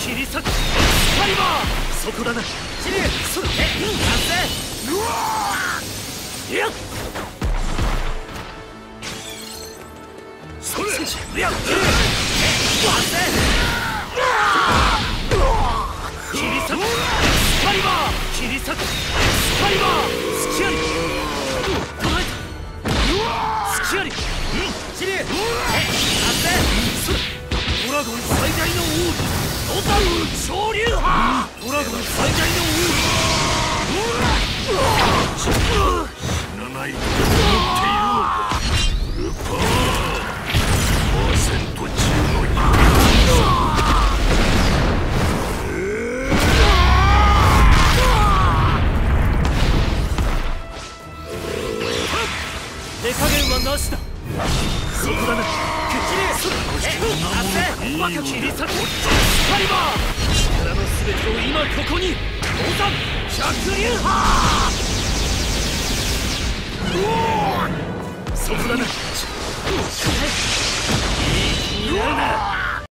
切り裂くスカリバーそこだな。チリそれえ完成うわいやそれ。いや完成切り裂くスカリバー。切り裂くスカリバー。えたえ完成それドラゴン最大の王ドタウ潮手加減はなしだ。そこだな。くちれ。え達成若きリサコスカリバー力の全てを今ここに。ロザン百流派。そこだな。